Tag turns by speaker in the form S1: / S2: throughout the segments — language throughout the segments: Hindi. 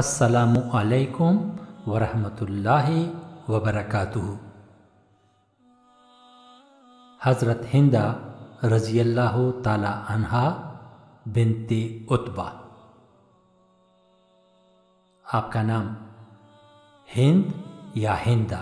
S1: अस्सलामु अलैकुम वरहमतुल्लाहि वबरकातुहु हज़रत हिंदा रज़ी अल्लाह ताला अनहा बिनते उतबा आपका नाम हिंद या हिंदा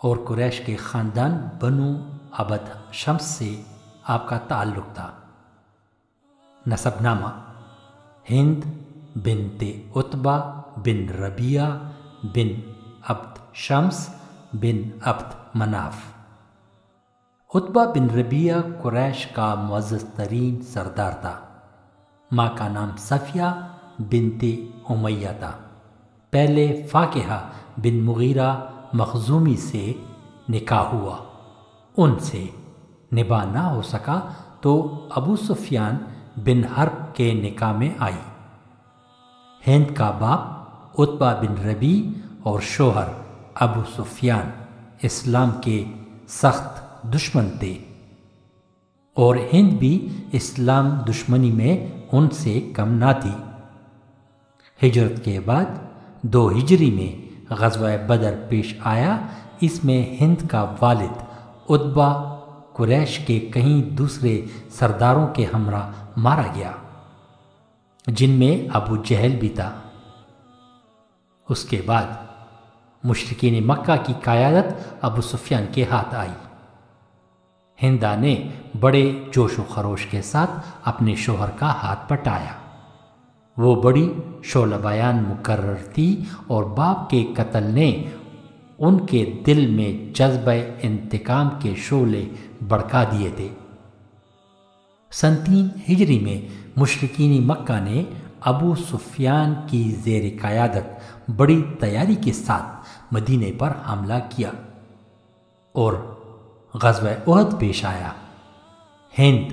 S1: और कुरैश के ख़ानदान बनु अबद शम्स से आपका ताल्लुक था नसबनामा हिंद बिन ते उतबा बिन रबिया बिन अब्द शम्स बिन अब्द मनाफ। उतबा बिन रबिया कुरैश का मुआज़ तरीन सरदार था। माँ का नाम सफ़िया बिनते उमैया था। पहले फ़ाकिहा बिन मुगीरा मखजूमी से निकाह हुआ। उनसे निभा ना हो सका तो अबू सुफियान बिन हर्ब के निकाह में आई। हिंद का बाप उत्बा बिन रबी और शोहर अबू सुफियान इस्लाम के सख्त दुश्मन थे। और हिंद भी इस्लाम दुश्मनी में उनसे कम ना थी। हिजरत के बाद दो हिजरी में गजवा बदर पेश आया। इसमें हिंद का वालिद उद्बा कुरैश के कहीं दूसरे सरदारों के हमरा मारा गया। जिनमें अबू जहल भी था। उसके बाद मुश्किन मक्का की कायादत अबू सुफियान के हाथ आई। हिंदा ने बड़े जोश व खरोश के साथ अपने शोहर का हाथ पटाया वो बड़ी शोलबयान मुकर्र थी और बाप के कत्ल ने उनके दिल में जज्ब इंतकाम के शोले भड़का दिए थे। संतीन हिजरी में मुशरकिन मक्का ने अबू सुफियान की जेर क़यादत बड़ी तैयारी के साथ मदीने पर हमला किया और गजब उहद पेश आया। हिंद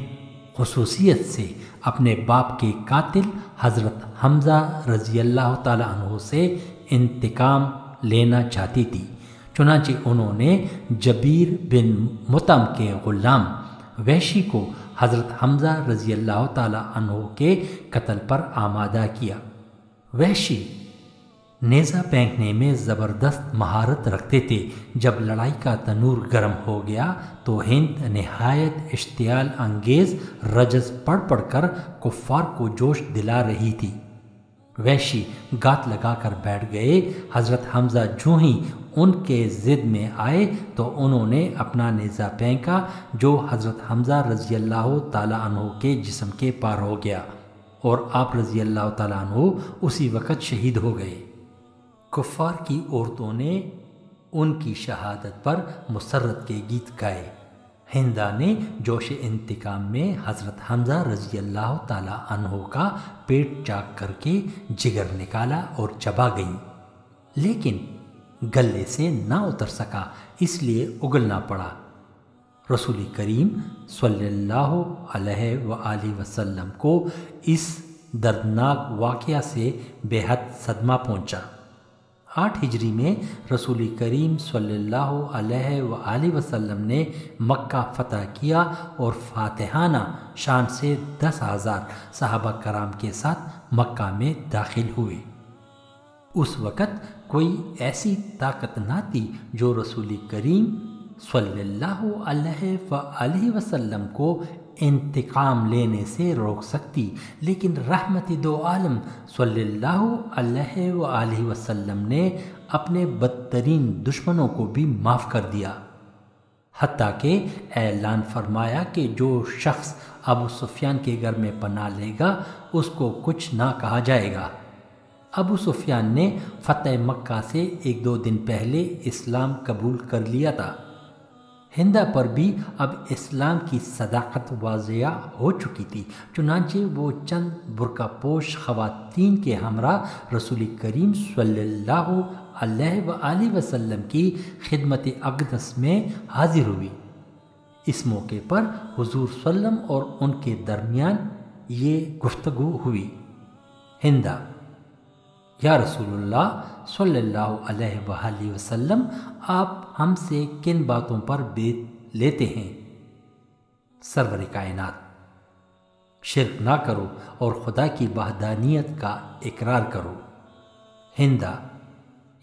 S1: खसूसियत से अपने बाप के कातिल हज़रत हमज़ा रज़ी अल्लाह तु से इंतकाम लेना चाहती थी। चुनाचे उन्होंने जबीर बिन मुतम के ग़ुलाम, वैशी को हज़रत हमज़ा रज़ी अल्लाह तहो के कत्ल पर आमादा किया। वैशी नेज़ा फेंकने में ज़बरदस्त महारत रखते थे। जब लड़ाई का तनूर गर्म हो गया तो हिंद नहायत इश्तियाल अंगेज़ रजस पढ़ पढ़ कर कुफ़ार को जोश दिला रही थी। वैशी गात लगाकर बैठ गए। हज़रत हमज़ा जो ही उनके ज़िद में आए तो उन्होंने अपना नेज़ा फेंका, जो हज़रत हमज़ा रज़ी अल्लाह तु के जिसम के पार हो गया और आप रज़ी अल्लाह तु उसी वक़्त शहीद हो गए। कुफ़ार की औरतों ने उनकी शहादत पर मुसरत के गीत गाए। हिंदा ने जोश इंतकाम में हज़रत हमज़ा रज़ी अल्लाह तहो का पेट चाक करके जिगर निकाला और चबा गई। लेकिन गले से ना उतर सका, इसलिए उगलना पड़ा। रसूल करीम सल्लल्लाहु अलैहि वसल्लम को इस दर्दनाक वाक़ से बेहद सदमा पहुँचा। आठ हिजरी में रसूल करीम अलैहि वसल्लम ने मक्का फ़तह किया और फातहाना शान से दस हज़ार साहबा कराम के साथ मक्का में दाखिल हुए। उस वक़्त कोई ऐसी ताकत ना थी जो रसूल करीम सल्लल्लाहु अलैहि वसल्लम को इंतकाम लेने से रोक सकती। लेकिन रहमत दो आलम, सल्लल्लाहु अलैहि वसल्लम ने अपने बदतरीन दुश्मनों को भी माफ़ कर दिया। हती के ऐलान फरमाया कि जो शख्स अबू सुफियान के घर में पना लेगा, उसको कुछ ना कहा जाएगा। अबू सुफियान ने फ़तेह मक्का से एक दो दिन पहले इस्लाम कबूल कर लिया था। हिंदा पर भी अब इस्लाम की सदाकत वाजिया हो चुकी थी। चुनाचे वो चंद बुरकापोश खवातीन के हमरा रसूल करीम सल्लल्लाहु अलैहि वसल्लम की खिदमत अकदस में हाजिर हुई। इस मौके पर हुजूर सल्लम और उनके दरमियान ये गुफ्तगु हुई। हिंदा या रसूलुल्लाह सल्लल्लाहु अलैहि वसल्लम, आप हमसे किन बातों पर बेत लेते हैं? सरवर कायनात। शिरक ना करो और खुदा की वहदानियत का इकरार करो। हिंदा,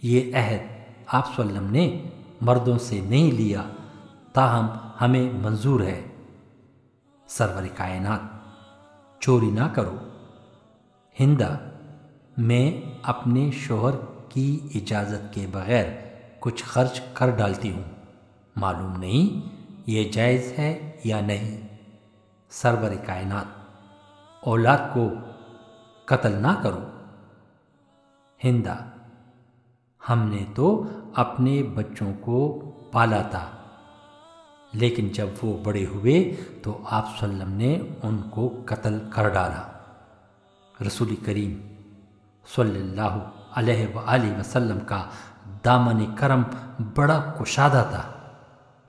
S1: ये अहद आप सल्लम ने मर्दों से नहीं लिया, ताहम हमें मंजूर है। सरवर कायनात, चोरी ना करो। हिंदा मैं अपने शोहर की इजाज़त के बगैर कुछ खर्च कर डालती हूँ। मालूम नहीं ये जायज़ है या नहीं। सरवर कायनात, औलाद को कत्ल ना करो। हिंदा, हमने तो अपने बच्चों को पाला था, लेकिन जब वो बड़े हुए तो आप सल्लम ने उनको कत्ल कर डाला। रसूल करीम सल्लल्लाहु अलैहि वसल्लम का दामन करम बड़ा कुशादा था।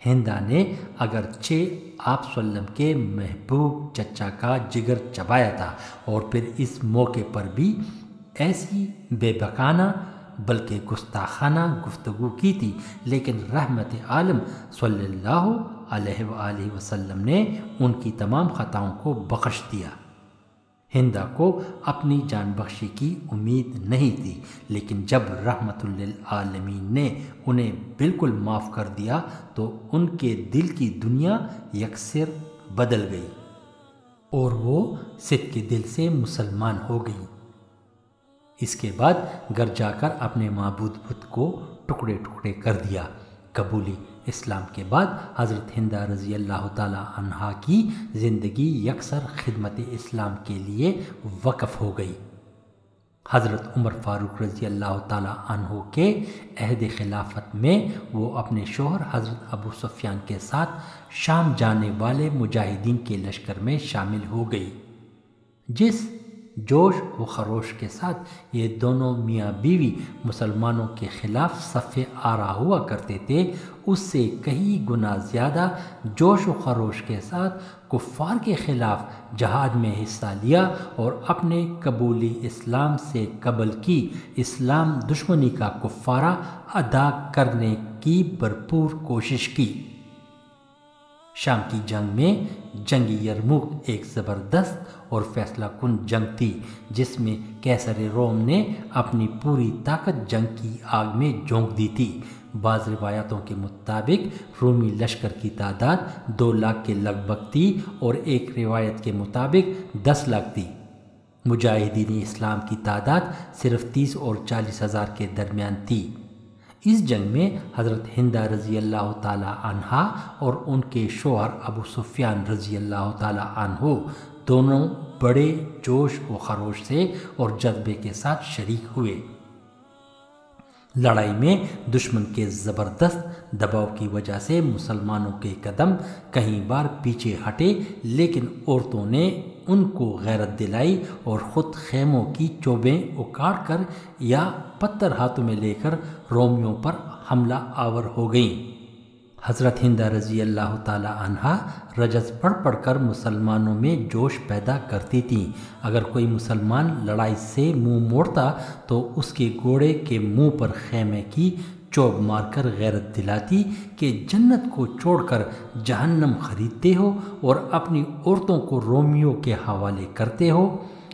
S1: हिंदा ने अगरचे आप सल्लम के महबूब चचा का जिगर चबाया था और फिर इस मौके पर भी ऐसी बेबकाना बल्कि गुस्ताखाना गुफ्तगु की थी, लेकिन रहमत आलम सल्लल्लाहु अलैहि वसल्लम ने उनकी तमाम ख़ताओं को बख्श दिया। हिंदा को अपनी जान बख्शी की उम्मीद नहीं थी, लेकिन जब रहमतुल्लामीन ने उन्हें बिल्कुल माफ़ कर दिया तो उनके दिल की दुनिया यकसर बदल गई और वो सिद्ध के दिल से मुसलमान हो गई। इसके बाद घर जाकर अपने मबूद बुत को टुकड़े टुकड़े कर दिया, कबूली इस्लाम के बाद हज़रत हिंदा रज़ी अल्लाह तहा की ज़िंदगी यकसर खिदमत इस्लाम के लिए वक़ हो गई। हज़रत उमर फ़ारूक रज़ी अल्लाह तहों के अहद खिलाफत में वो अपने शोहर हज़रत अबू सुफियान के साथ शाम जाने वाले मुजाहिदीन के लश्कर में शामिल हो गई, जिस जोश व खरोश के साथ ये दोनों मियाँ बीवी मुसलमानों के ख़िलाफ़ सफ़े आरा हुआ करते थे। उससे कई गुना ज़्यादा जोश व खरोश के साथ कुफ़ार के ख़िलाफ़ जहाद में हिस्सा लिया और अपने कबूली इस्लाम से कबल की इस्लाम दुश्मनी का कुफ़ारा अदा करने की भरपूर कोशिश की। शाम की जंग में जंगी यरमुख एक ज़बरदस्त और फैसला कन जंग थी, जिसमें कैसर रोम ने अपनी पूरी ताकत जंग की आग में झोंक दी थी। बाज़ रिवायतों के मुताबिक रोमी लश्कर की तादाद दो लाख के लगभग थी और एक रिवायत के मुताबिक दस लाख थी। मुजाहिदीन इस्लाम की तादाद सिर्फ़ तीस और चालीस हज़ार के दरमियान थी। इस जंग में हज़रत हिंदा रज़ी अल्लाह तहा और उनके शोहर अबू सुफियान रज़ी अल्लाह तहो दोनों बड़े जोश व खरोश से और जज्बे के साथ शरीक हुए। लड़ाई में दुश्मन के ज़बरदस्त दबाव की वजह से मुसलमानों के कदम कई बार पीछे हटे, लेकिन औरतों ने उनको गैरत दिलाई और ख़ुद खेमों की चोबें उकाड़ कर या पत्थर हाथों में लेकर रोमियों पर हमला आवर हो गईं। हज़रत हिंदा रज़ी अल्लाह तहा रजस पढ़ पढ़ कर मुसलमानों में जोश पैदा करती थीं। अगर कोई मुसलमान लड़ाई से मुँह मोड़ता तो उसके घोड़े के मुँह पर खेमे की चौब मारकर गैरत दिलाती कि जन्नत को छोड़कर जहन्नम खरीदते हो और अपनी औरतों को रोमियो के हवाले करते हो।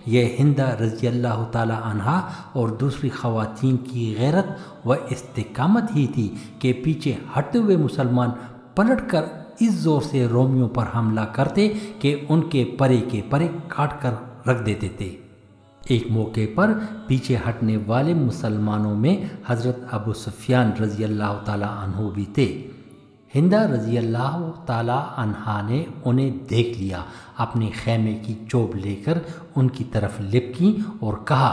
S1: यह हिंदा रज़ी अल्लाह तहा और दूसरी ख़वातीन की गैरत व इस्तकामत ही थी कि पीछे हटते हुए मुसलमान पलट कर इस ज़ोर से रोमियों पर हमला करते कि उनके परे के परे काट कर रख देते थे। एक मौके पर पीछे हटने वाले मुसलमानों में हज़रत अबू सुफियान रज़ी अल्लाह तहो भी थे। हिंदा रज़ी अल्लाह तहा ने उन्हें देख लिया, अपने खेमे की चोब लेकर उनकी तरफ़ लिपकी और कहा,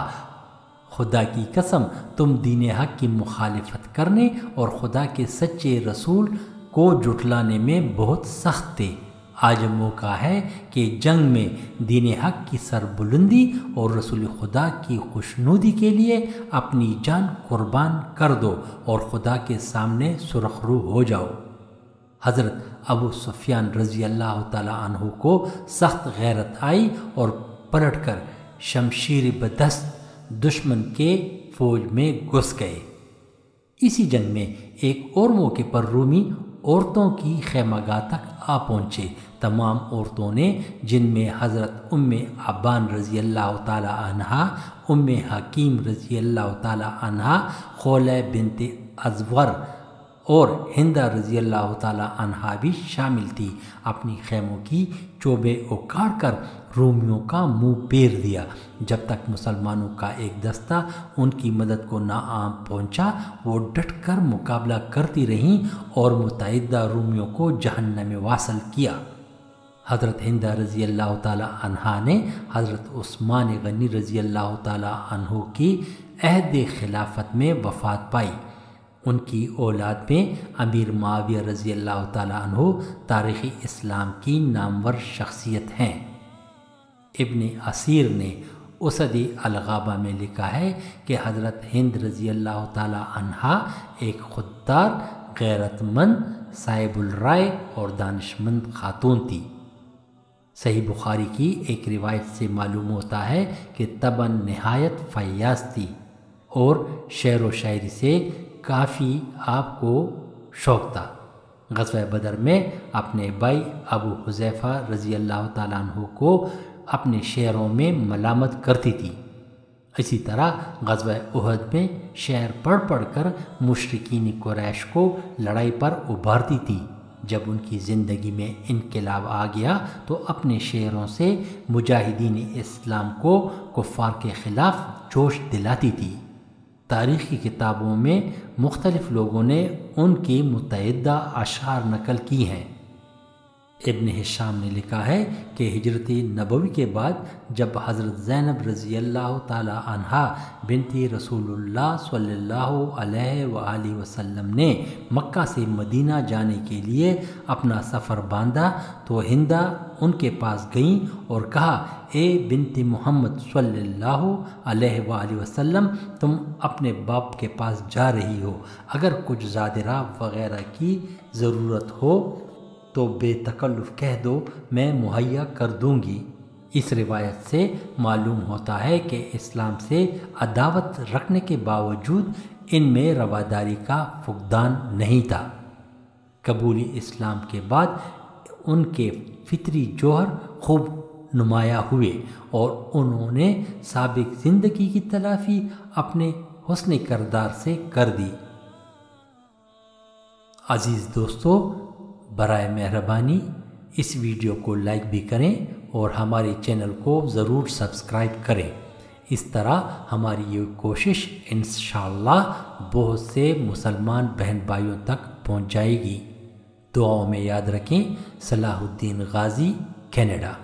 S1: खुदा की कसम, तुम दीन हक की मुखालफत करने और खुदा के सच्चे रसूल को जुटलाने में बहुत सख्त थे। आज मौका है कि जंग में दीन हक की सरबुलंदी और रसूल खुदा की खुशनुदी के लिए अपनी जान कुर्बान कर दो और खुदा के सामने सुरखरू हो जाओ। हज़रत अबू सुफियान रज़ी अल्लाह तु को सख्त गैरत आई और पलट कर शमशीर बदस्त दुश्मन के फौज में घुस गए। इसी जंग में एक और मौके पर रूमी औरतों की खैमागाह तक आ पहुँचे। तमाम औरतों ने, जिनमें हज़रत उम अब्बान रज़ी अल्लाह तहा उम हकीम रज़ी अल्लाह तहा खोल बिनते अजवर और हिंदा रज़ी अल्लाह तहा भी शामिल थी। अपनी खेमों की चोबे उखाड़ कर रोमियों का मुँह पेर दिया। जब तक मुसलमानों का एक दस्ता उनकी मदद को ना आम पहुँचा, वो डट कर मुकाबला करती रहीं और मुतदा रूमियों को जहन्नम में वासल किया। हज़रत हिंदा रज़ी अल्लाह तहा ने हज़रत उस्मान गनी रज़ी अल्लाह तहों की अहद खिलाफत में वफ़ात पाई। उनकी औलाद में अमीर माविया रज़ी अल्लाह तहो तारीख़ी इस्लाम की नामवर शख्सियत हैं। इब्न असीर ने उसदी अलगाबा में लिखा है कि हज़रत हिंद रज़ी अल्लाह तहा एक खुददार, गैरतमंद साहिबुलराय और दानशमंद खातून थी। सही बुखारी की एक रिवायत से मालूम होता है कि तबन नहायत फयाज थी और शेर व शायरी से काफ़ी आपको शौक़ था। गजब बदर में अपने भाई अबू हुजैफ़ा रज़ी अल्लाह तु को अपने शेरों में मलामत करती थी। इसी तरह गजब उहद में शेर पढ़ पढ़ कर मुशरकिन क्रैश को लड़ाई पर उभारती थी। जब उनकी ज़िंदगी में इनकलाब आ गया तो अपने शेरों से मुजाहिदीन इस्लाम को कुफ़ार के ख़िलाफ़ जोश दिलाती थी। तारीख़ की किताबों में मुख्तलिफ़ लोगों ने उनकी मुतहदा अशार नकल की हैं। इब्न हिशाम ने लिखा है कि हिजरत नबवी के बाद जब हज़रत ज़ैनब रज़ी अल्लाह तहा बिनती रसूलुल्लाह सल्लल्लाहु अलैहि वसल्लम ने मक्का से मदीना जाने के लिए अपना सफ़र बांधा तो हिंदा उनके पास गईं और कहा, ए बिनती मोहम्मद सल्लल्लाहु अलैहि वसल्लम, तुम अपने बाप के पास जा रही हो। अगर कुछ ज़ादरा वगैरह की ज़रूरत हो तो बेतकल्लुफ़ कह दो, मैं मुहैया कर दूँगी। इस रिवायत से मालूम होता है कि इस्लाम से अदावत रखने के बावजूद इनमें रवादारी का फुकदान नहीं था। कबूली इस्लाम के बाद उनके फितरी जौहर खूब नुमाया हुए और उन्होंने सबक ज़िंदगी की तलाफ़ी अपने हसन करदार से कर दी। अज़ीज़ दोस्तों बरए मेहरबानी। इस वीडियो को लाइक भी करें और हमारे चैनल को ज़रूर सब्सक्राइब करें। इस तरह हमारी ये कोशिश इन बहुत से मुसलमान बहन भाइयों तक पहुँच जाएगी दुआओं में याद रखें, सलाहुद्दीन गाज़ी, कनाडा।